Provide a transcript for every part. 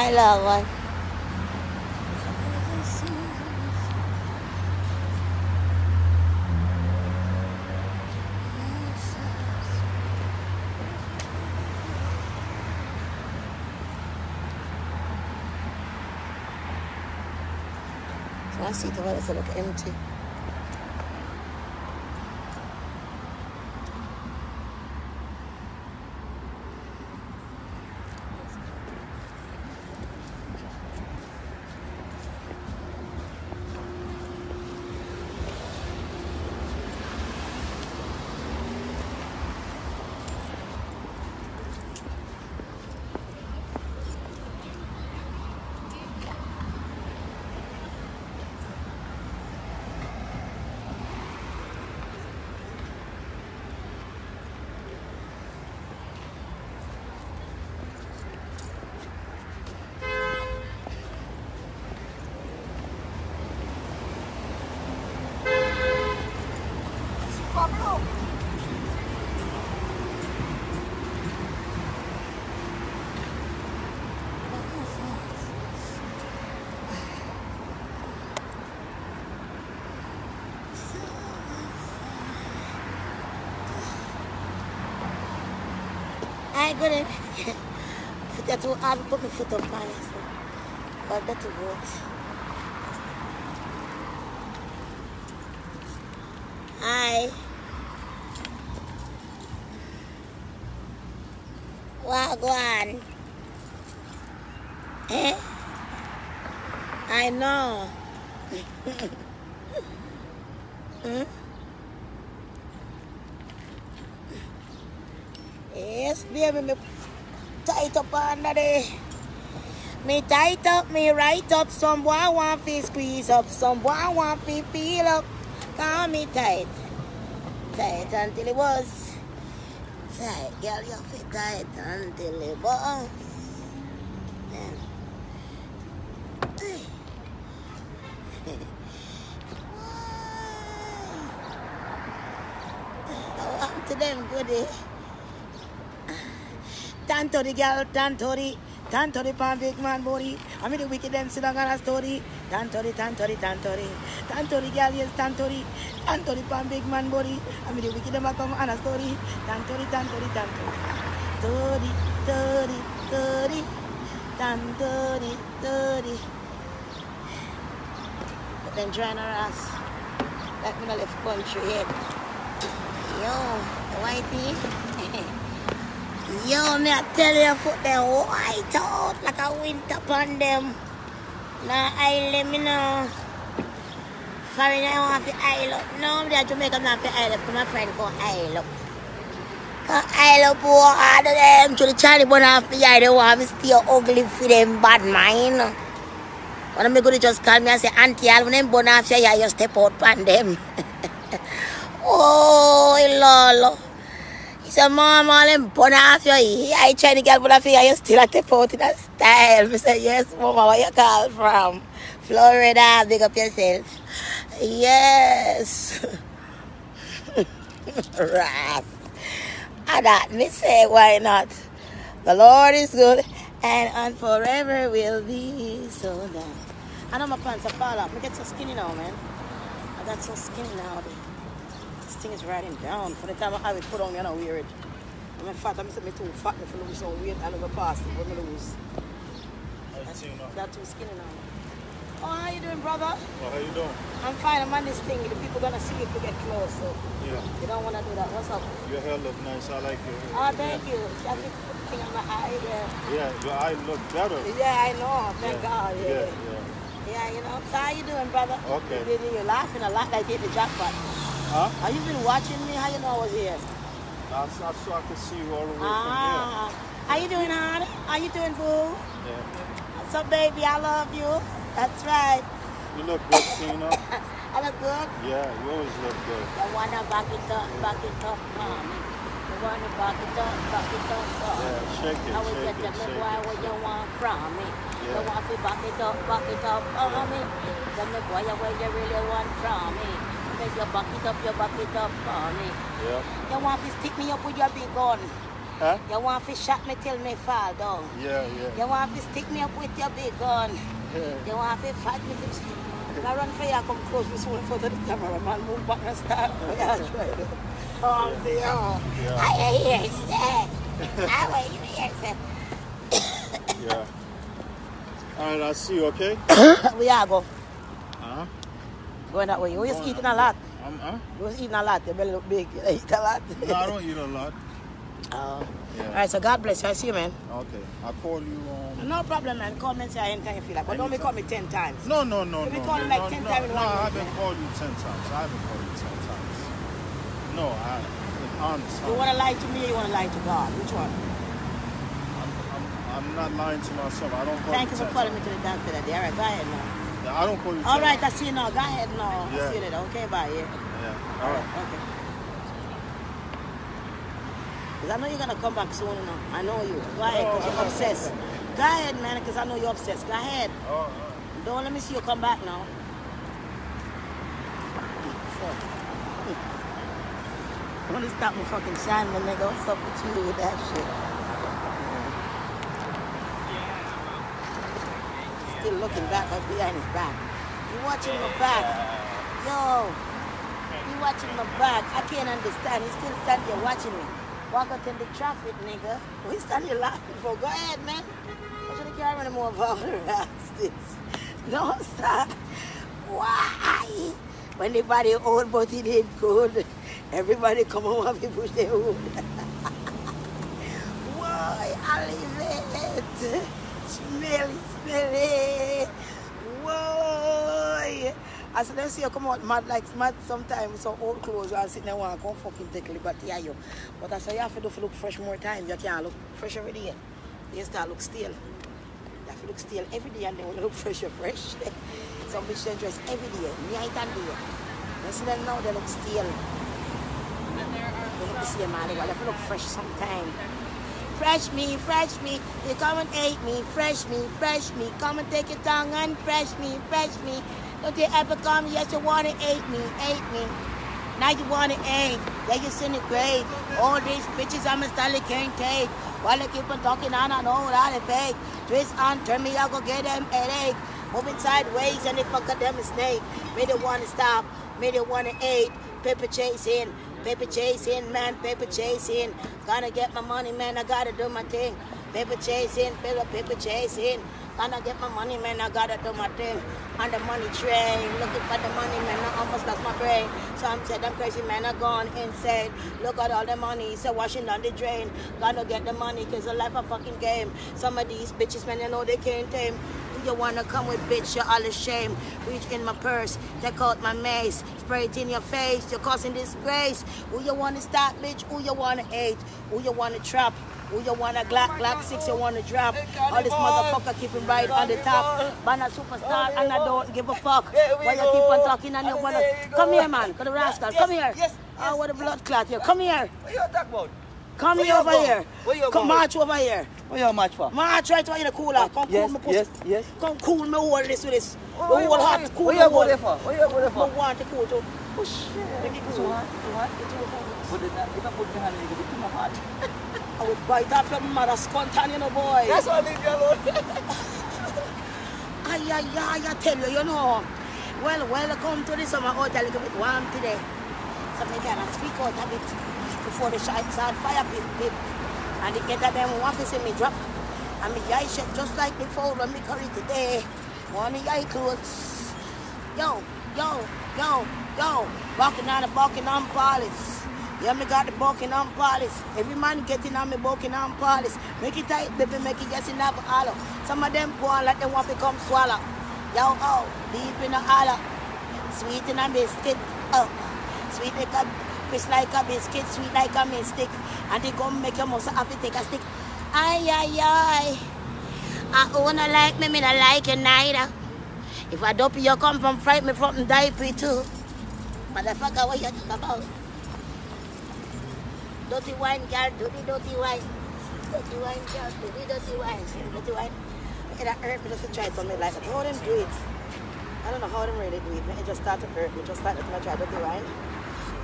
I love one. I see the one that's look empty. I couldn't. Too hard put my foot up on it. So. But that's good. Hi. Wagwan. Eh? I know. hmm? Yes, baby, me Me tight up, me right up. Some boy want to squeeze up, some boy want to feel up. Call me tight, tight until it was tight. Girl, you feel tight until it was. I want to them goodie. Tanto the girl, tanto the, tanto the pan big man body. I mean the wicked them on a story. Tanto the, tanto the, tanto the, tanto the girl yes, tanto the, tanto the pan big man body. I mean the wicked them a come on a story. Tanto the, tanto the, tanto the, tori, tori, tori, tanto the, tori. But them trying to ass. Like me no left country yet. Yo, whitey. Yo, me I tell you, put them white out like a winter upon them. Nah, I let me know. Foreign, I want to Isle up. No, I'm there Jamaica, not for Isle up. My friend go Isle up. Cause Isle up, all of them to the Charlie bun off the eye, they want me stay ugly for them bad mind. When I'm going to just call me and say, Auntie, when them bun step out on them. oh, Lolo. He said, Mom, all them bun off your ear. I try to get bun off your ear, you still at the out in that style. I said, yes, Mama, where you call from? Florida, big up yourself. Yes. right. And that me say, why not? The Lord is good and, and forever will be so long. I know my pants are fall off. I get so skinny now, man. I got so skinny now. This thing is riding down. For the time I have it put on, you know, weird. I'm fat. I'm me too fat. Me for lose some weight. I never pass it, me lose. That's, that's too skinny now. Oh, how you doing, brother? Well, how you doing? I'm fine. I'm on this thing. The people gonna see if we get close, so Yeah. you don't wanna do that. What's up? Your hair look nice. I like your hair. Oh, thank you. I think thing on my eye there. Yeah, your eye look better. Yeah, I know. Thank yeah. God. Yeah, Yeah. yeah. yeah. you know. So how you doing, brother? Okay. You, you're laughing a lot like you hit the jackpot. Huh? Have you been watching me? How you know I was here? I, s- I saw I could see you all the way Ah. How you doing, hon? How you doing, boo? Yeah. What's up, baby? I love you. That's right. You look good, Cena. I look good. Yeah, you always look good. You wanna back it up, back it up, mommy. You wanna back it up, back it up, mommy. Yeah, shake it, I will shake get it, the shake boy it. what you want from me. You want to back it up, back it up, mommy. Tell me boy what you really want from me. Make you back it up, you back it up me. Yeah. You want to stick me up with your big gun. Huh? You want to shot me till me fall down. Yeah, yeah. You want to stick me up with your big gun. Yeah. You want to fight me till I run for you, come close me soon for the camera, man. Move back and start. Yeah, try it. Oh, dear. Yeah. I hear it said. I hear it said. Yeah. All right, I'll see you, okay? We are go. Going that way. You was eating a lot. Um, huh? You was eating a lot. Your belly look big. You eat a lot. No, I don't eat a lot. Oh. Yeah. right, so God bless you. I see you, man. Okay. I'll call you, um... No problem, man. Call me and say anytime you feel like. But don't be call me 10 times. No, no, no, You've no. been calling no, like no, 10 no, times No, one I haven't man. called you 10 times. I haven't called you 10 times. No, I... Honest. You want to lie to me or you want to lie to God? Which one? I'm, I'm, I'm not lying to myself. I don't call Thank you you for 10 following me to the doctor today. All right, go ahead now. Yeah, I don't call you All right, I see you now. Go ahead now. I see you later. Okay, bye. Yeah. Yeah. All right, okay. Because I know you're going to come back soon, know. I know you. Go ahead, oh, because you're obsessed. Go ahead, man, because I know you're obsessed. Go ahead. Oh. Don't let me see you come back now. I want to stop me fucking shining, nigga. What's up with you with that shit? Looking back, but behind his back. You watching my back. Yo, you watching my back. I can't understand. He still stand there watching me. Walk out in the traffic, nigga. We stand here laughing for. Go ahead, man. I should have carried any more about this. Don't stop. Why? When the body old but it ain't good. Everybody come on and we push their hood. Why? I leave it. Smell it, smell it. Why? I said, let's see you come out mad like mad sometimes, so old clothes, and sit there and want come fucking take liberty of you. But I said, you have to do for look fresh more time. You can't look fresh every day. You start look stale. You have to look stale every day and when you look fresh, you're fresh. Some bitch they dress every day, night and day. You see them now, they look stale. They look the same, man. They have to look fresh sometime. Fresh me, fresh me. You come and eat me, fresh me, fresh me. Come and take your tongue and fresh me, fresh me. Don't you ever come, yes, you want to eat me, eat me. Now you want to eat, yeah, you in the grade. All these bitches I'm a style can't take. While they keep on talking on and on without a fake. Twist on, turn me, I go get them headache. Moving sideways and they fuck up them a snake. May they want to stop, may they want to eat. Paper chasing, paper chasing, man, paper chasing. Gotta get my money, man, I gotta do my thing. Paper chasing, paper, paper chasing. Gonna get my money, man, I gotta do my thing. On the money train, looking for the money, man, I almost lost my brain. Some said I'm crazy, man, I gone insane. Look at all the money, so washing down the drain. Gotta get the money, cause the life a fucking game. Some of these bitches, man, you know they can't tame. You wanna come with, bitch? You're all ashamed. Reach in my purse, take out my mace, spray it in your face. You're causing disgrace. Who you wanna stop, bitch? Who you wanna hate? Who you wanna trap? Who you wanna Glock, Glock 6 you wanna drop? All this motherfucker keeping right on the top. Man a superstar and I don't give a fuck. Why you keep on talking and you wanna... Come here, man. Come the rascal. Come here. yes, Oh, what a blood clot here. Come here. What you talking about? Come here over here. Come march over here. What you match for? March right over in the cooler. Come Yes, cool me pussy. yes, yes. Come cool me hold this with this. The Where you whole hot cool Where me you go hold. there for? Where you go there I want to cool too. Oh shit. Make it Too cool. hot, too hot. But if I put the hand in it, it's too hot. I would bite off your mother's content, you know, boy. That's why I leave you alone. Ay, ay, ay, I tell you, you know. Well, welcome to the summer hotel. A little bit warm today. So me gotta speak out a bit before the shot start fire pit, pit. And the get that them want to see me drop. And me eye shut just like before when me curry today. One of eye clothes. Yo, yo, yo, yo. Walking on the Buckingham Palace. Yeah, me got the Buckingham Palace. Every man getting on me Buckingham Palace. Make it tight, baby, make it just enough hollow. Some of them go on like they want to come swallow. Yo, oh, deep in the hollow. Sweet in a biscuit. Oh, sweet like a, crisp like a biscuit, sweet like a mystic. And they come make your muscle have to take a stick. Ay, ay, ay. I wanna like me, me not like you neither. If I dope you come from fright me from diaper too. Motherfucker, what you talk about? Dirty wine, girl, the dirty wine. Dirty wine, girl, the dirty wine. Dirty wine? It hurt me just to try something like that. How them do it? I don't know how them really do it. It just start to hurt me. Just start to try dirty wine.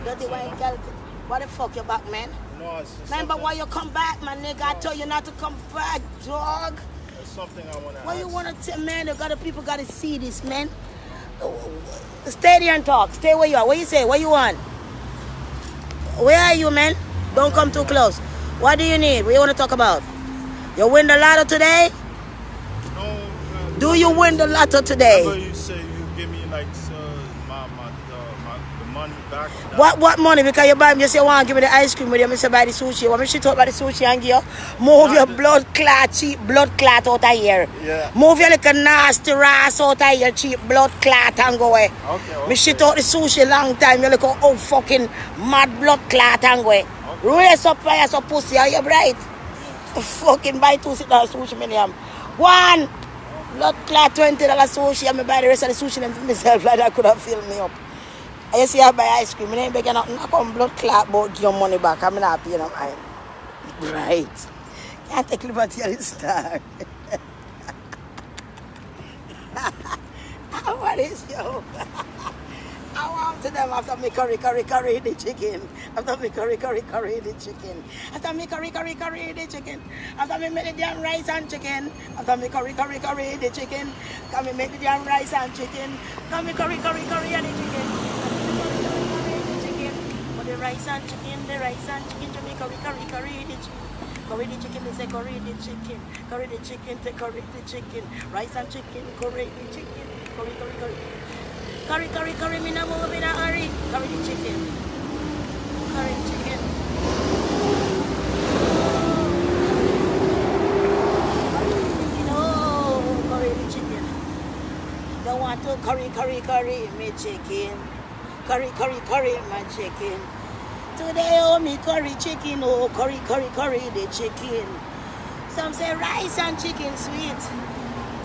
Dirty wine, girl. What the fuck you back, man? No, No, it's just Man, but something- why you come back, my nigga? I told you not to come back, dog. It's something I want to Why you wanna tell man? The gotta people gotta see this, man. Stay there and talk. Stay where you are. What you say? What you want? Where are you, man? Don't come too close. What do you need? What you wanna talk about? You win the lotto today? No. Do you win the lotto today? Remember you say you give me like uh, my, my, uh, my the money back. that- What what money? Because you buy me, you say, want to give me the ice cream with you, I say, buy the sushi. What me she talk about the sushi and give you? Move your blood clot, cheap blood clot out of here. Yeah. Move your little nasty ass out of here, cheap blood clot and go away. Okay, okay. Me shit out the sushi long time, you look oh fucking mad blood clot and go away. Raise up fire, so pussy, are you bright? Fucking buy two sit down sushi, million. One! Blood clot, $20 sushi, and me buy the rest of the sushi for myself, like that could have filled me up. You see I buy ice cream, I ain't begging nothing. I come blood clot about give your money back. I'm not paying no mind. Right. Can't take liberty at the start. what is yo? I want to them after me curry, curry, curry the chicken. After me curry, curry, curry the chicken. After me curry, curry, curry the chicken. After me make the damn rice and chicken. After me curry, curry, curry the chicken. Come me make the damn rice and chicken. Come me curry, curry, curry and the chicken. Rice and chicken, the rice and chicken. To me curry, curry, curry the chicken. Curry the chicken, they say curry the chicken. Curry the chicken, take curry the chicken. Rice and chicken, curry the chicken. Curry, curry, curry. Curry, curry, curry, me no move in a hurry. Curry the chicken. Curry chicken. Know, curry the chicken. Don't want to curry, curry, curry, me chicken. Curry, curry, curry, my chicken. Today, oh, me curry chicken, oh, curry, curry, curry, the chicken. Some say rice and chicken sweet.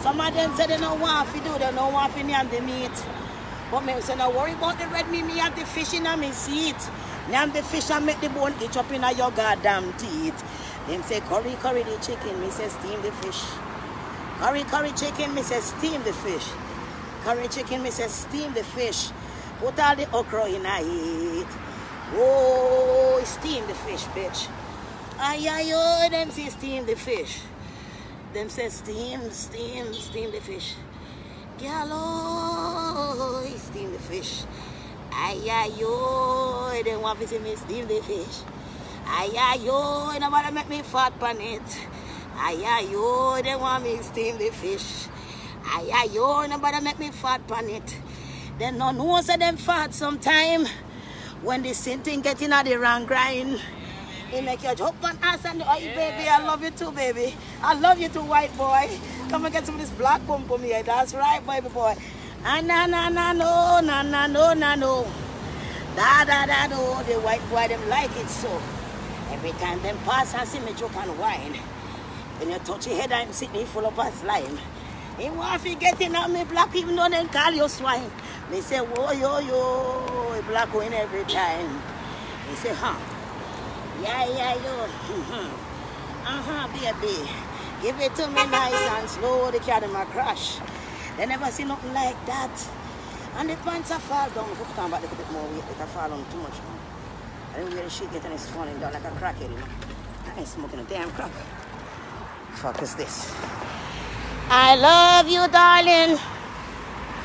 Some of them say they don't want to do, they don't want to name the meat. But me say, no worry about the red meat, me have the fish in me seat. Name the fish and make the bone itch up in your goddamn teeth. Them say, curry, curry the chicken, me say, steam the fish. Curry, curry chicken, me say, steam the fish. Curry chicken, me say, steam the fish. Put all the okra in it. Oh, steam the fish, bitch. Ay, ay, oh, them say steam the fish. Them say steam, steam, steam the fish. Girl, oh, steam the fish. Ay, ay, oh, they want to see me steam the fish. Ay, ay, oh, nobody make me fat on it. Ay, ay, oh, they want me steam the fish. Ay, ay, oh, nobody make me fat on it. They no know say them fat sometime. When the same thing get in at the wrong grind. It make you jump on ass and oh, baby, I love you too, baby. I love you too, white boy. Come and get some of this black bum for me. That's right, baby boy. Ah, na na na no, na na no, na no. Da da da no. The white boy them like it so. Every time them pass and see me joke and wine. When you touch your head, I'm sitting full of a slime. He want to get in on me black even though they call you swine. Me say, whoa, yo, yo, black win every time. He say, huh? Yeah, yeah, yo. uh-huh, baby. Give it to me nice and slow, the cat in my crash. They never see nothing like that. And the pants are fall down. If you on back a bit more weight, they fall down too much. Man. I don't wear the shit getting this falling down like a crackhead, you know. I ain't smoking a damn crack. Fuck is this? I love you, darling,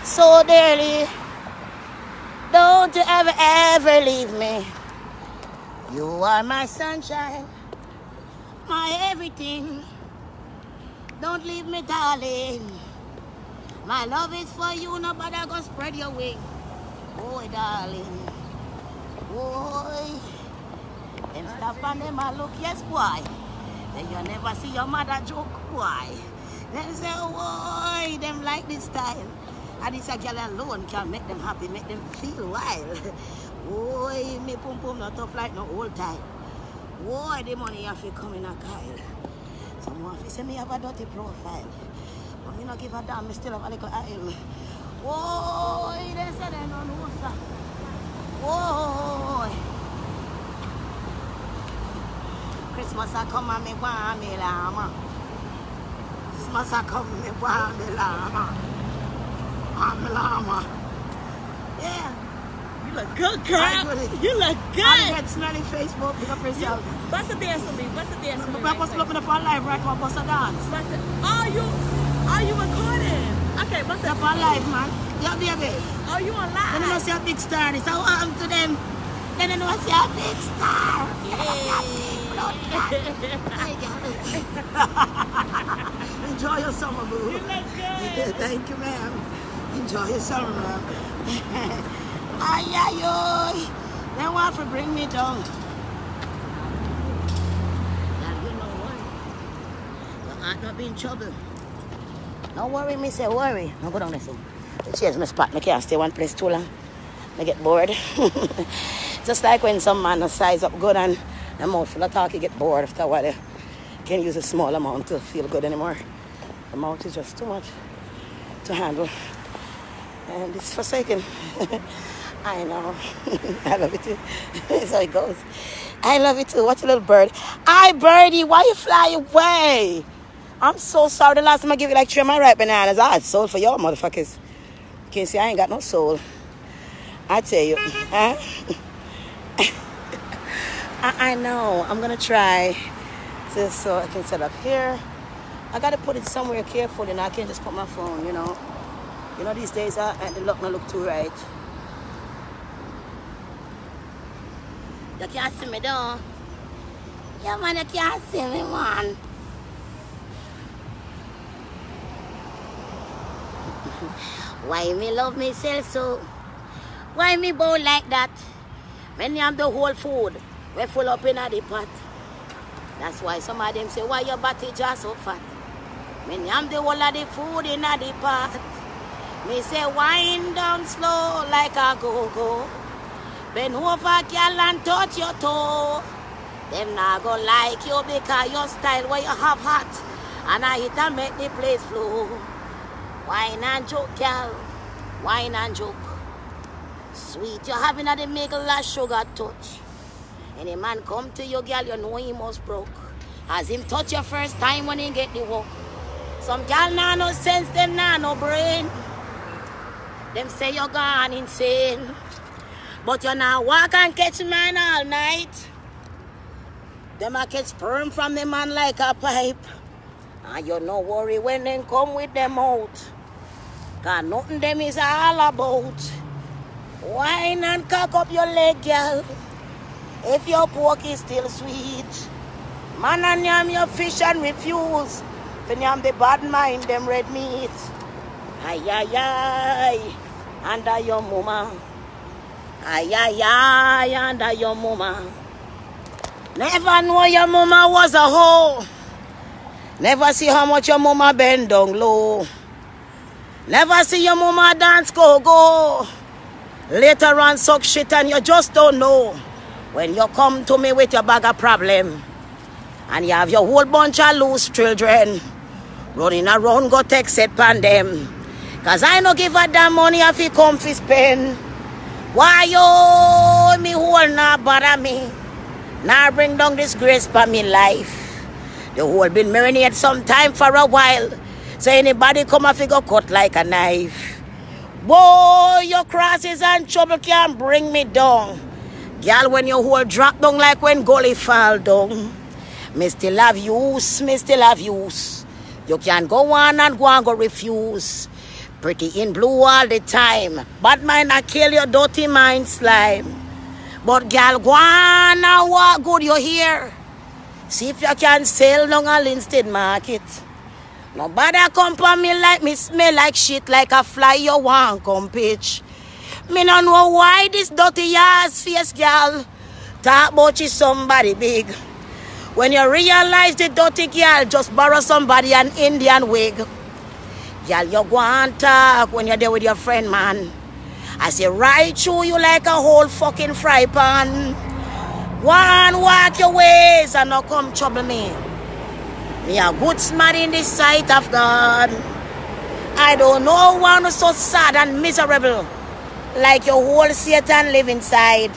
so dearly. Don't you ever, ever leave me. You are my sunshine, my everything. Don't leave me, darling. My love is for you, nobody gonna spread your wing. Boy, darling. Boy. Them stop and them a look, yes, boy. Then you never see your mother joke, boy. Them say, boy, them like this style. And this a girl alone can make them happy, make them feel wild. Boy, me pum pum not tough like no old time. Boy, the money have to come in a Kyle. Someone have to say me have a dirty profile. But me not give a damn, me still have a little aisle. Boy, they say they don't know, sir. Boy. Christmas a come and me want me llama. Christmas a come me want me llama. I'm llama. Yeah. You look good, girl. You look good. I get Smellie Facebook, pick up yourself. Bust a dance for me. Bust a dance for me. I was looking up on live right now, bust a dance. Bust a, oh, you, oh, you recording? Okay, bust a, Up on live, man. Yeah, baby. oh, you on Then you know live? see a big star. This how happened to them. Then you know see a big star. Enjoy your summer, boo. You. Thank you, ma'am. Enjoy your summer, ma'am. ay, ay, ay. They want to bring me down. Now, you know what? You ought not be in trouble. Don't worry, me say worry. No, go down there, so. Change my spot. I can't stay one place too long. I get bored. Just like when some man size up good and the mouth full of talk, you get bored after a while. You can't use a small amount to feel good anymore. Mouth is just too much to handle. And it's forsaken. I know. I love it too. How it goes. I love it too. Watch a little bird. Hi, birdie. Why you fly away? I'm so sorry. The last time I gave you like three of my ripe bananas, I had soul for y'all motherfuckers. You Can't see I ain't got no soul. I tell you. Huh? I, I know. I'm gonna try this so I can set up here. I gotta put it somewhere carefully and I can't just put my phone, you know. You know these days I, I the look not look too right. You can't see me though. Yeah man, you can't see me man. Why me love myself so? Why me bow like that? When have the whole food, we full up in the pot. That's why some of them say, why your body just so fat? You have the whole of the food in the pot. Me say, wind down slow like a go-go. Bend over, girl, and touch your toe. Them not go like you because your style where you have hot. And I hit and make the place flow. Wine and joke, girl. Wine and joke. Sweet, you're having a the make a lot sugar touch. Any man come to you, girl, you know he must broke. As him touch your first time when he get the walk. Some girl nah no sense, them nah no brain. Them say you're gone insane. But you now walk and catch man all night. Them a catch sperm from the man like a pipe. And you no worry when them come with them out. Cause nothing them is all about. Wine and cock up your leg, girl. If your pork is still sweet. Man and yam your fish and refuse. Then yam the bad mind, them red meat. Ay, ay, ay. Under your mama. Ay, ay, ay. Under your mama. Never know your mama was a hoe. Never see how much your mama bend down low. Never see your mama dance go go. Later on suck shit and you just don't know. When you come to me with your bag of problem. And you have your whole bunch of loose children. Running around go take set pan them. Cause I no give a damn money if you come fi spend. Why yo me whole not bother me. Now bring down disgrace for me life. The whole been marinate some time for a while. So anybody come a figure cut like a knife. Boy, your crosses and trouble can bring me down. Girl, when your whole drop down like when gully fall down. Me still have use, me still have use. You can go on and go and go refuse. Pretty in blue all the time. But mind I kill your dirty mind slime. But girl, go on and what good you here. See if you can sell long a Linstead market. Nobody come for me like me smell like shit like a fly you want come pitch. Me no know why this dirty ass face girl talk about she somebody big. When you realize the dirty girl just borrow somebody an Indian wig. Girl, you go and talk when you're there with your friend, man. I say right through you like a whole fucking fry pan. One walk your ways and not come trouble me. Me a good smart in the sight of God. I don't know one so sad and miserable like your whole Satan live inside.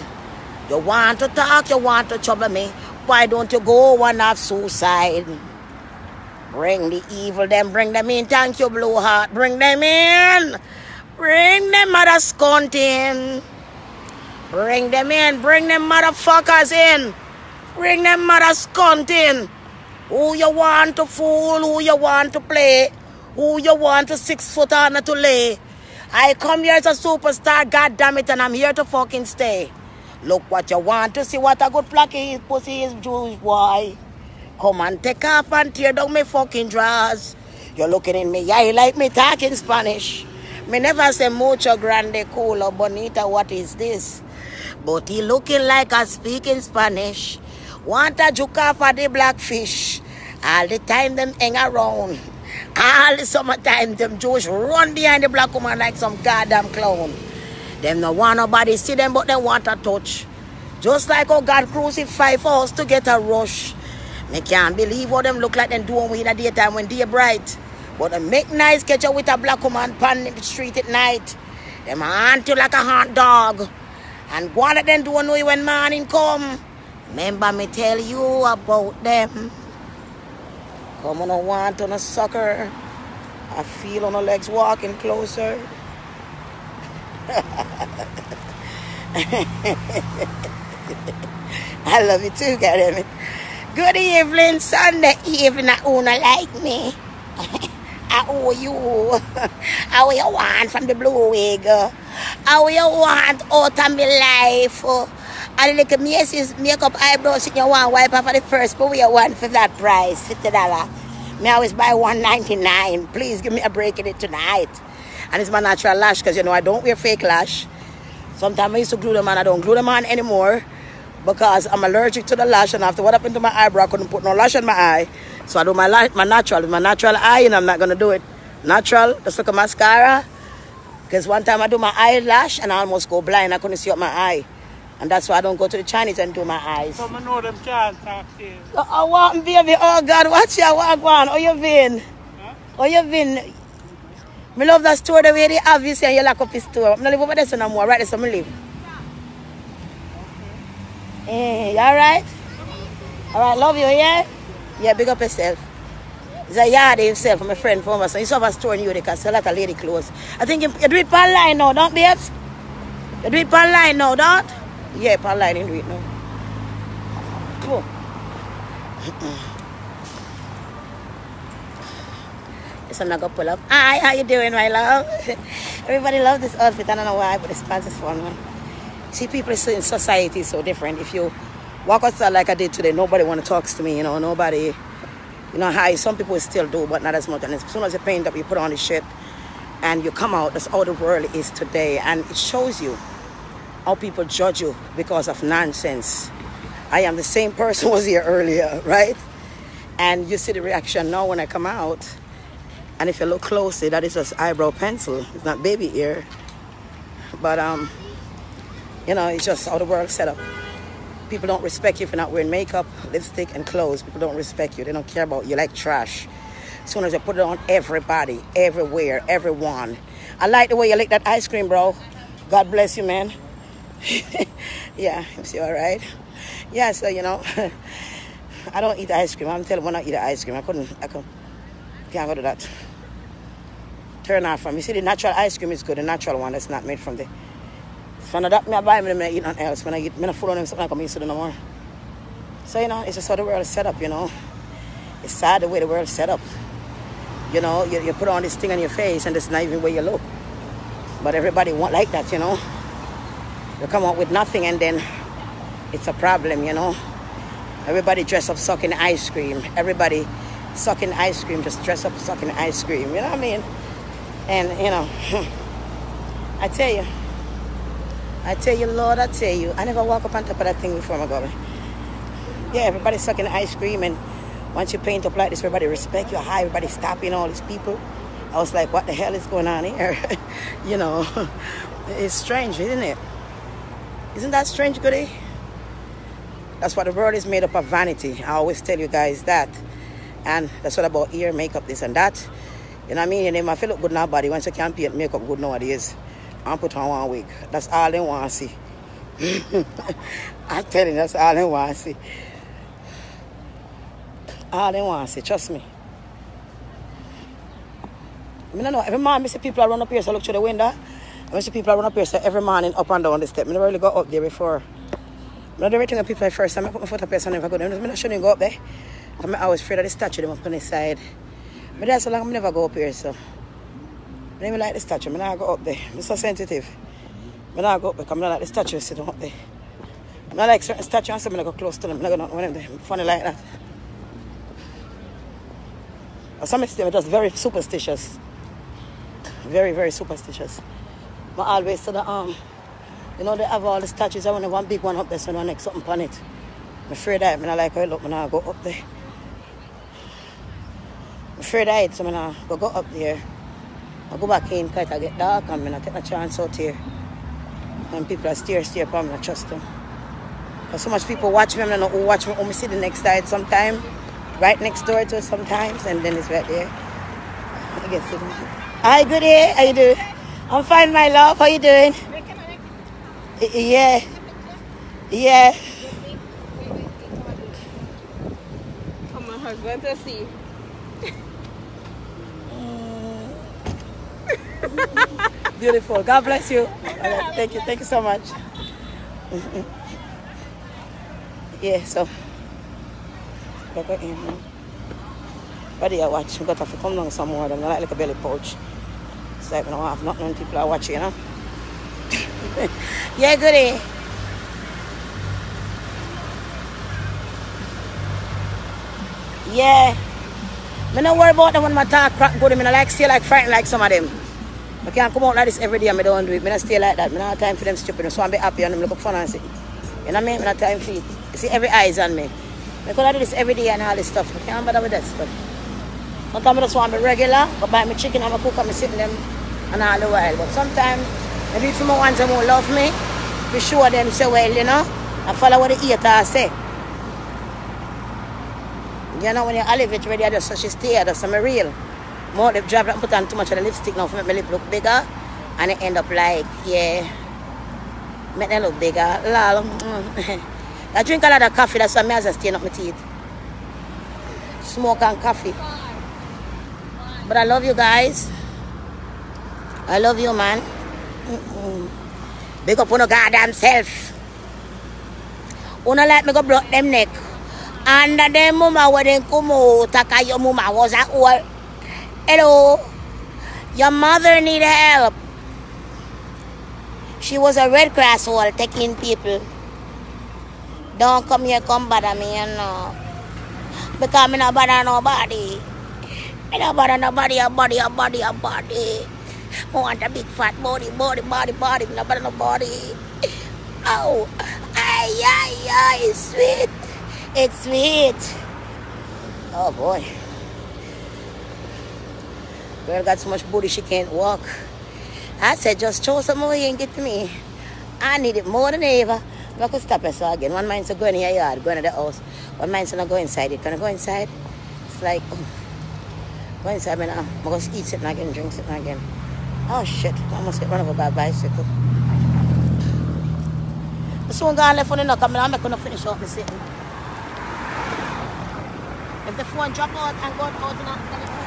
You want to talk, you want to trouble me. Why don't you go and have suicide? Bring the evil, them bring them in. Thank you, Blue Heart. Bring them in. Bring them mother sconting. Bring them in. Bring them motherfuckers in. Bring them mother scunt in. Who you want to fool? Who you want to play? Who you want to six foot under to lay? I come here as a superstar, god damn it, and I'm here to fucking stay. Look what you want to see, what a good plucky pussy is Jewish boy. Come and take off and tear down my fucking drawers. You're looking in me Yeah, eye like me talking Spanish. Me never say mucho grande culo bonita, what is this? But he looking like a speaking Spanish. Want a juka for the blackfish. All the time them hang around. All the summertime them Jewish run behind the black woman like some goddamn clown. Them no want nobody see them but they want a touch. Just like how God crucified for us to get a rush. Me can't believe what them look like them doing in the daytime when day bright. But they make nice catch up with a black woman pan the street at night. Them hunt you like a hot dog. And go on let them do know when morning come. Remember me tell you about them. Come on, I want on a sucker. I feel on the legs walking closer. I love you too, goddammit. Good evening, Sunday evening. I wanna like me. I owe you. How you want from the blue wig? How you want out of my life? And little Macy's makeup eyebrows you want wipe off for the first, but we want for that price, fifty dollar. Me always buy one ninety nine. Please give me a break in it tonight. And it's my natural lash because you know I don't wear fake lash. Sometimes I used to glue them on. I don't glue them on anymore because I'm allergic to the lash. And after what happened to my eyebrow, I couldn't put no lash on my eye. So I do my my natural, my natural eye, and I'm not gonna do it natural. Just look at mascara. Because one time I do my eyelash and I almost go blind. I couldn't see up my eye. And that's why I don't go to the Chinese and do my eyes. Some of know them can't talk to you. Oh, oh, what, baby? Oh, God, watch ya. What on? Oh, you been? Oh, you been? Me love that store the way they have you say you lock up his store. I'm not live over there so no more. Right there, so me live. Eh, you alright? Alright, love you, yeah? Yeah, big up yourself. He's a yard himself, my friend from us. So he's a store in Utica, sell a lot of lady clothes. I think you, you do it per line now, don't babes? You do it per line now, don't? Yeah, per line, you do it now. Cool. Yes, I'm not gonna pull up. Hi, how you doing, my love? Everybody love this outfit. I don't know why, but this pants is fun. See, people in society is so different. If you walk outside like I did today, nobody want to talk to me, you know, nobody, you know, hi, some people still do, but not as much. And as soon as you paint up, you put on the shit, and you come out, that's how the world is today. And it shows you how people judge you because of nonsense. I am the same person was here earlier, right? And you see the reaction now when I come out. And if you look closely, that is just eyebrow pencil. It's not baby ear. But um, you know, it's just how the world set up. People don't respect you for not wearing makeup, lipstick, and clothes. People don't respect you. They don't care about you like trash. As soon as you put it on everybody, everywhere, everyone. I like the way you lick that ice cream, bro. God bless you, man. yeah, I'm all right. Yeah, so you know, I don't eat ice cream. I'm telling you, when I eat ice cream, I couldn't, I couldn't, can't go to that. Turn off from. You see, the natural ice cream is good. The natural one that's not made from the. From that, me I buy me, I eat nothing else. When I eat, me full on them something like I'm used to no more. So you know, it's just how the world is set up. You know, it's sad the way the world is set up. You know, you, you put on this thing on your face, and it's not even where you look. But everybody want like that, you know. You come out with nothing, and then it's a problem, you know. Everybody dress up sucking ice cream. Everybody sucking ice cream, just dress up sucking ice cream. You know what I mean? And you know, I tell you, I tell you, Lord, I tell you, I never walk up on top of that thing before my God. Yeah, everybody sucking ice cream, and once you paint up like this, everybody respect you. Hi, everybody stopping all these people. I was like, what the hell is going on here? you know, it's strange, isn't it? Isn't that strange, Goody? That's what the world is made up of vanity. I always tell you guys that. And that's what about ear, makeup, this and that. You know what I mean? And then I feel look good in our body. Once you can't paint makeup good nowadays, I'll put on one wig. That's all they want to see. I'm telling you, that's all they want to see. All they want to see, trust me. I mean, I know every morning I see people run up here, so I look through the window. I see people run up here so every morning up and down the step. I never really got up there before. But the everything people at first time I put my foot up here so I never go there. I'm not shouldn't go up there. I'm always afraid of the statue them up on the side. But that's so long I never go up here so. I don't even like the statue. I not go up there. I'm so sensitive. I not go up there because I like the statue sitting up there. I don't like certain statues and so I go close to them. I'm not go one of them. Funny like that. But some extent, just very superstitious. Very, very superstitious. But always to the um, you know they have all the statues. I want one big one up there, so I next something on it. I'm afraid that when I like how it look when I go up there. I'm afraid I so when I go, go up there, I go back in because I get dark and I take a chance out here. And people are stare, stare upon me, I trust them. Because so much people watch me, and I know who watch me, see the next side sometime, right next door to it sometimes, and then it's right there. I guess it. Hi, good day. How you doing? I'm fine, my love. How you doing? Yeah. Yeah. For my husband to see. Beautiful. God bless you. Thank you. Thank you so much. Mhm. Yeah, so. But yeah, watch. We got to have to come down some more. Them like, like a belly pouch. It's like we don't have not known people are watching, you know? yeah, goody. Yeah. Me not worry about them when my talk crap good. Me not like stay like frightened like some of them. I can't come out like this every day and me don't do it. Me not stay like that. Me not have time for them stupid. So I'm be happy and them look up fun and see. You know what I mean? Me not have time for it. You see every eyes on me. I do this every day and all this stuff. I can't bother with that stuff. Sometimes I just want to be regular, but buy me chicken and I cook and me sitting them and all the while. But sometimes maybe for my ones won't love me. Be sure them say well, you know. I follow what the eater say. You know, when you it ready, I just so she stay, that's some real. More lip drop and put on too much of the lipstick now for make my lip look bigger. And it end up like, yeah, make them look bigger. Lol. mm. I drink a lot of coffee, that's why I as stain up my teeth. Smoke and coffee. But I love you guys. I love you, man. Mm-mm. Big up on your goddamn self. Una let me go block them neck. And then mama when they come out, taka your mama was at work. Hello. Your mother need help. She was a Red Cross wall taking people. Don't come here, come bother me, you know. Because me not bother nobody. Me not bother nobody, a body, a body, a body. I want a big fat body, body, body, body. Me not nobody. Oh, ay, ay, ay, it's sweet. It's sweet. Oh boy. Girl got so much booty she can't walk. I said, just throw some away and get to me. I need it more than ever. If I could stop so again. One mind's to go in your yard, go into the house. One mind's to not go inside. You gonna go inside. It's like, oh, go inside, man. I'm going to eat something again, drink something again. Oh shit, I must get run over by a bicycle. I soon gone left on the knock, I'm not going to finish off the sitting. If the phone drop out and go out, and not, then it's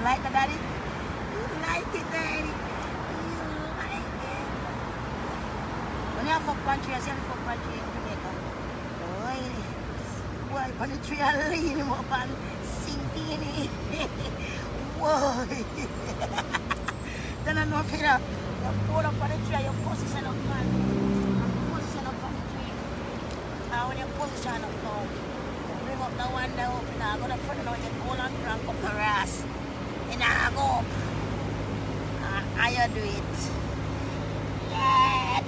You like the daddy? You like it, daddy. You like it. Have fuck country, I the fuck country in Jamaica. Boy, boy, on the tree and lean him up and sink in it. Whoa. then I know if you know, you pull up on the tree, you position up, man. You position tree. And when you position now, you bring up the one that open to the front now, hold on crank up the ass. And I go up. Uh, how do it? Yeah, daddy, yeah. Yeah, daddy, yeah. Yeah, daddy.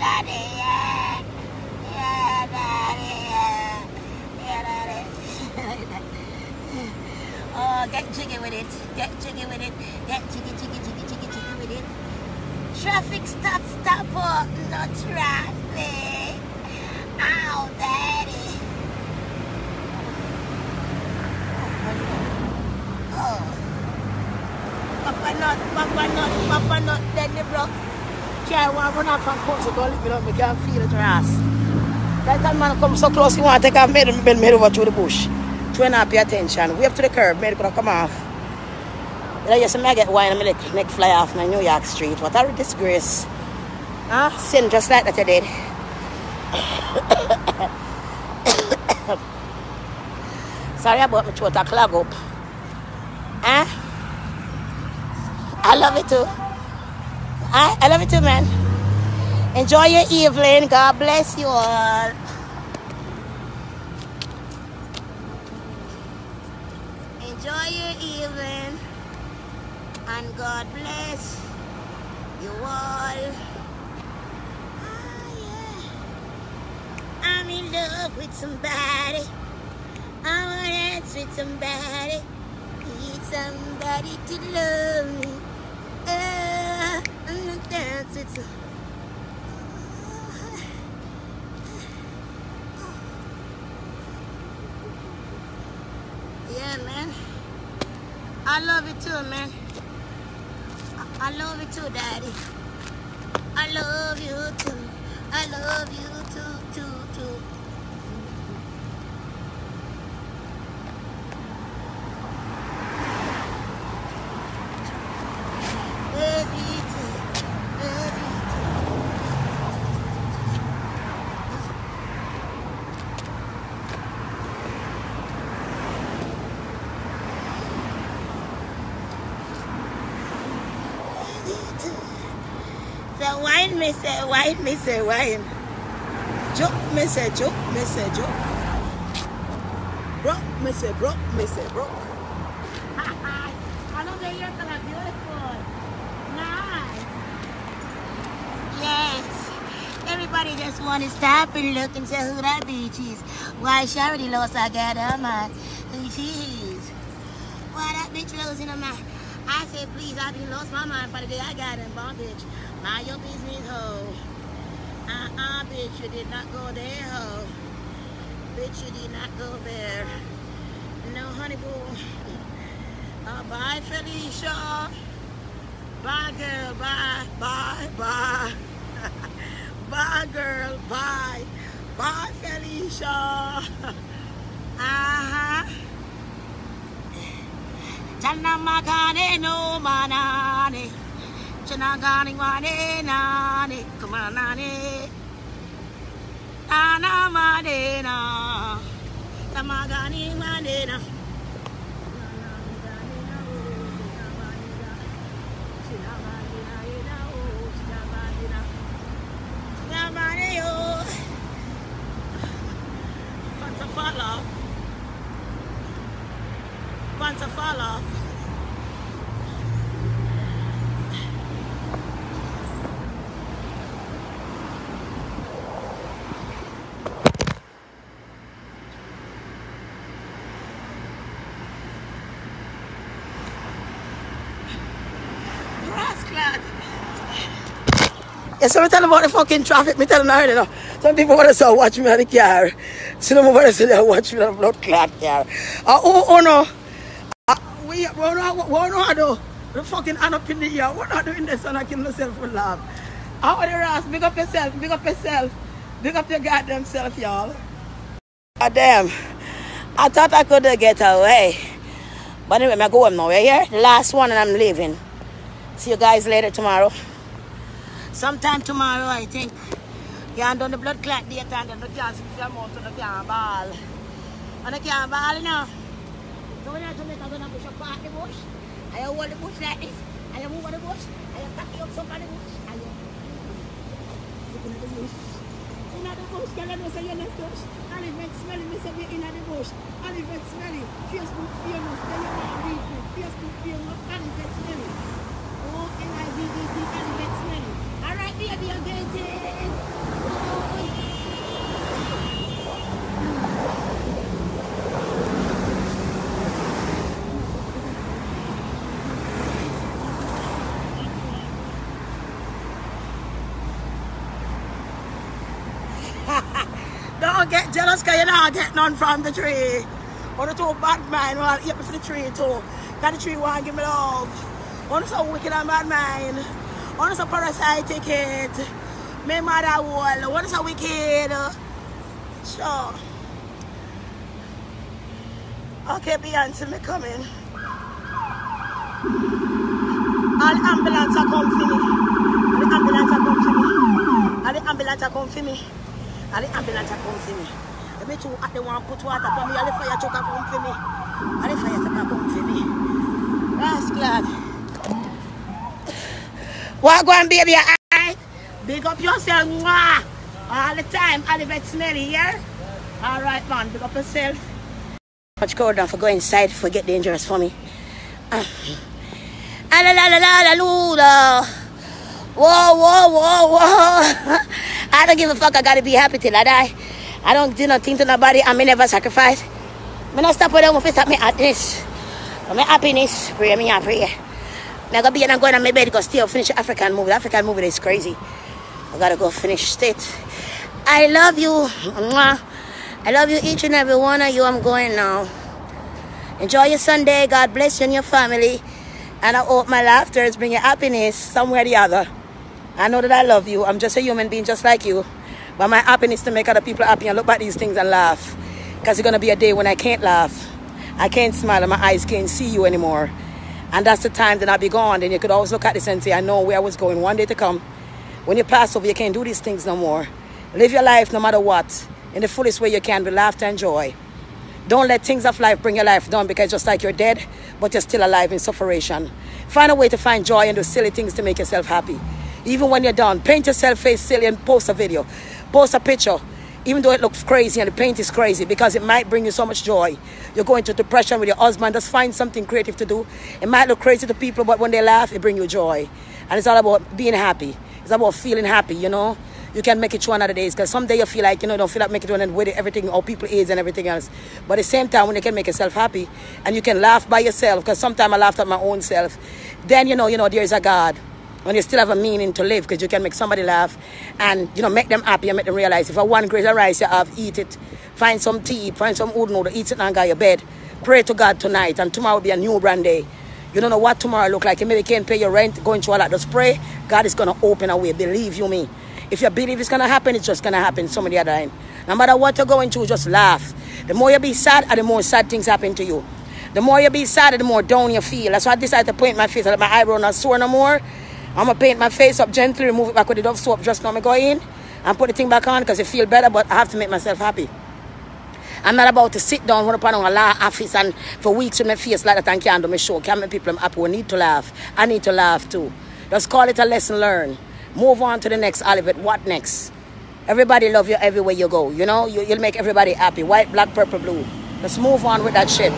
oh, get jiggy with it. Get jiggy with it. Get jiggy, jiggy, jiggy, jiggy, jiggy with it. Traffic stop, stop, oh, no traffic. Ow, daddy. Oh. Up and nut, papa nut, papa nut, then the. Can't want run off from coast, so go lick me up, me can feel it her. That man come so close, he want to take off, made him bend me over through the bush. Try not pay attention. Wave to the curb, made it could come off. Then you see me I get wine and my neck, neck fly off my New York street. What a disgrace. Huh? Sin just like that you did. Sorry about my throat, I clog up. Huh? I love it too. Huh? I love you too, man. Enjoy your evening. God bless you all. Enjoy your evening. And God bless you all. Ah. I'm in love with somebody. I want to dance with somebody. Need somebody to love me. Gonna dance with some. Yeah, man. I love it too, man. I- I love it too, Daddy. I love you too. I love you too, too, too. Love you too. Love you too. Love you too. So wine, me say wine, me say wine. Joke, me say joke, me say joke. Broke, me say broke, me say broke. I the beautiful. Nice. Yes. Everybody just want to stop and look and say who that bitch is. Why she already lost her goddamn mind. Who she is. Why that bitch losing her mind. I said, please, I done lost my mind for the day I got in bitch. Mind your business, hoe. Uh-uh, bitch, you did not go there, hoe. Bitch, you did not go there. No, honey boo. Uh, bye, Felicia. Bye, girl. Bye. Bye. Bye. bye, girl. Bye. Bye, Felicia. uh-huh. Chana magane no manane. Chana gani wane nane. Come on, nane. Nana madena. Tamagani madena. Pants a fall off. A fall off. Rascal. Yeah, so me tell about the fucking traffic. Me tell them already now. Some people want to say, watch me on the car. Some of them want to say, watch me on the blood clot car. Uh, oh, oh no. Uh, we, we, don't- don't fucking hand up in the ear. We're not doing this and I kill myself with laugh. How are the Ross? Big up yourself. Big up yourself. Big up your goddamn self, y'all. God damn. I thought I could get away. But anyway, I'm going now. We're here. Last one and I'm leaving. See you guys later tomorrow. Sometime tomorrow, I think. Yeah, done the blood clot date and then the chance if you're out to the can ball. And the can ball, you know. So when you're Jamaica, gonna push up the bush. And you hold the bush like this. And you move on the bush. And you it up some of the bush. And you look in the bush. In the bush, girl, I say you're not bush. And if it's smelly, me say we in the bush. And if it's smelly, Facebook famous. Then you're not read me. Facebook famous. And if it's smelly. Oh, N-I-V-E-T, and if it's smelly. Don't get jealous because you don't get none from the tree. Or the two bad man want to me for the tree too. Because the tree to give me love. On so wicked and bad mind. On so parasitic it. Me mother wall. On so wicked. Sure. Okay, Beyonce, me coming. All the ambulance are come for me. All the ambulance are come for me. All the ambulance are come for me. All the ambulance are come for me. Let me too at the one put water for me. All the fire are come for me. All the fire are come for me. Rascal. Going, baby? Alright? Big up yourself. Mwah. All the time. Bed smelly here. Alright, man. Big up yourself. Much colder for go inside. Forget dangerous for me. Ah. Ah, la. Whoa, whoa, whoa, whoa. I don't give a fuck. I gotta be happy till I die. I don't do nothing to nobody. I may never sacrifice. Me not stop with them if stop me happiness. For my happiness, pray me, I pray. I gotta be and I'm going on my bed because still finish African movie. The African movie is crazy. I gotta go finish state. I love you. I love you each and every one of you. I'm going now. Enjoy your Sunday. God bless you and your family. And I hope my laughter is bringing happiness somewhere or the other. I know that I love you. I'm just a human being just like you. But my happiness to make other people happy and look at these things and laugh. Because it's going to be a day when I can't laugh. I can't smile and my eyes can't see you anymore. And that's the time that I'll be gone. Then you could always look at this and say, I know where I was going one day to come. When you pass over, you can't do these things no more. Live your life no matter what. In the fullest way you can with laughter and joy. Don't let things of life bring your life down because just like you're dead, but you're still alive in sufferation. Find a way to find joy and do silly things to make yourself happy. Even when you're done, paint yourself face silly and post a video, post a picture. Even though it looks crazy and the paint is crazy because it might bring you so much joy. You're going through depression with your husband, just find something creative to do. It might look crazy to people, but when they laugh, it brings you joy. And it's all about being happy. It's about feeling happy, you know you can make it through another day because someday you feel like you know don't feel like making it through and with everything all people is and everything else but at the same time when you can make yourself happy and you can laugh by yourself because sometimes i laughed at my own self then you know you know there is a god when you still have a meaning to live because you can make somebody laugh and you know make them happy and make them realize if I want grain of rice you have eat it find some tea find some old noodle eat it and go your bed pray to god tonight and tomorrow will be a new brand day you don't know what tomorrow look like you maybe can't pay your rent going through all that just pray god is going to open a way believe you me if you believe it's gonna happen, it's just gonna happen some of the other time. No matter what you're going through, just laugh. The more you be sad, the more sad things happen to you. The more you be sad, the more down you feel. That's why I decided to paint my face. Let my eyebrow not sore no more. I'm gonna paint my face up gently, remove it back with the Dove soap just now. I'm go in and put the thing back on because it feel better, but I have to make myself happy. I'm not about to sit down run up on a law office and for weeks with my face like that and can't do my show. Can't make people happy. We need to laugh. I need to laugh too. Just call it a lesson learned. Move on to the next Olivet. What next? Everybody love you everywhere you go. You know, you, you'll make everybody happy. White, black, purple, blue. Let's move on with that shit.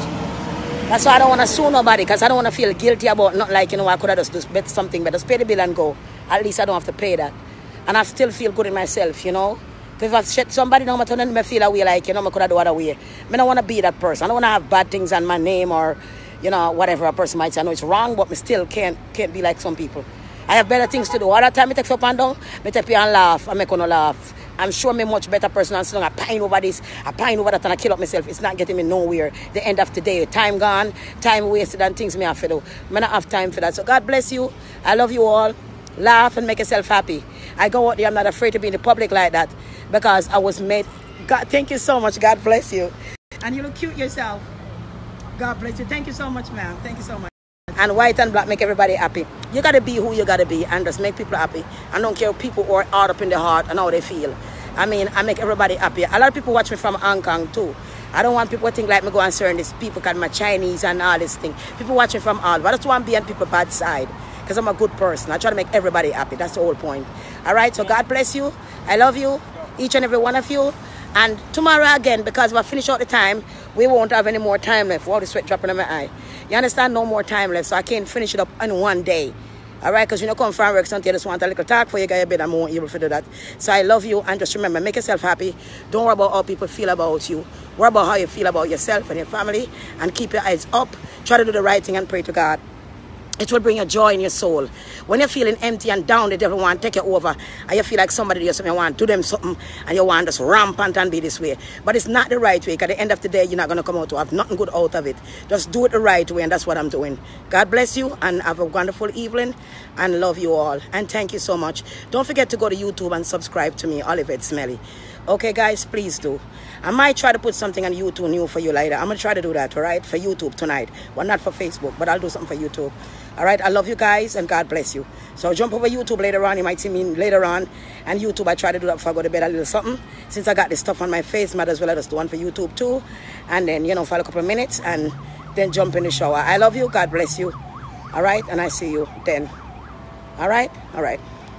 That's why I don't want to sue nobody because I don't want to feel guilty about not like, you know, I could have just, just bet something, but just pay the bill and go. At least I don't have to pay that. And I still feel good in myself, you know. 'Cause if I shit somebody, no matter then I feel a way like, you know, I could have do other way. I don't want to be that person. I don't want to have bad things on my name or, you know, whatever a person might say. I know it's wrong, but I still can't can't be like some people. I have better things to do. All the time I take up and down, I take and laugh. I make no laugh. I'm sure I'm a much better person and so long I pine over this, I pine over that and I kill up myself. It's not getting me nowhere. The end of the day, time gone, time wasted and things me have to do. I don't have time for that. So God bless you. I love you all. Laugh and make yourself happy. I go out there, I'm not afraid to be in the public like that because I was made. God, thank you so much. God bless you. And you look cute yourself. God bless you. Thank you so much, ma'am. Thank you so much and white and black make everybody happy. You gotta be who you gotta be and just make people happy. I don't care if people are hard up in their heart and how they feel. I mean, I make everybody happy. A lot of people watch me from Hong Kong too. I don't want people to think like me go and certain oh, these people because my Chinese and all this thing. People watch me from all, but I just want to be on people's bad side because I'm a good person. I try to make everybody happy. That's the whole point. All right, so God bless you. I love you, each and every one of you. And tomorrow again, because we're finished out the time, we won't have any more time left. All the sweat dropping in my eye. You understand? No more time left, so I can't finish it up in one day. All right, because you know, come from work, something you just want a little talk for you, get a bit, I'm more able to do that. So I love you, and just remember, make yourself happy. Don't worry about how people feel about you. Worry about how you feel about yourself and your family, and keep your eyes up. Try to do the right thing and pray to God. It will bring a joy in your soul. When you're feeling empty and down, the devil want to take you over, and you feel like somebody something, you want to do them something, and you want to just rampant and be this way. But it's not the right way. At the end of the day, you're not going to come out to have nothing good out of it. Just do it the right way, and that's what I'm doing. God bless you, and have a wonderful evening, and love you all. And thank you so much. Don't forget to go to YouTube and subscribe to me, Olivet Smellie. Okay, guys, please do. I might try to put something on YouTube new for you later. I'm gonna try to do that, all right, for YouTube tonight. Well, not for Facebook, but I'll do something for YouTube. All right, I love you guys and God bless you. So jump over YouTube later on. You might see me later on. And YouTube, I try to do that before I go to bed a little something. Since I got this stuff on my face, might as well just do one for YouTube too. And then, you know, for a couple of minutes and then jump in the shower. I love you. God bless you. All right, and I see you then. All right, all right.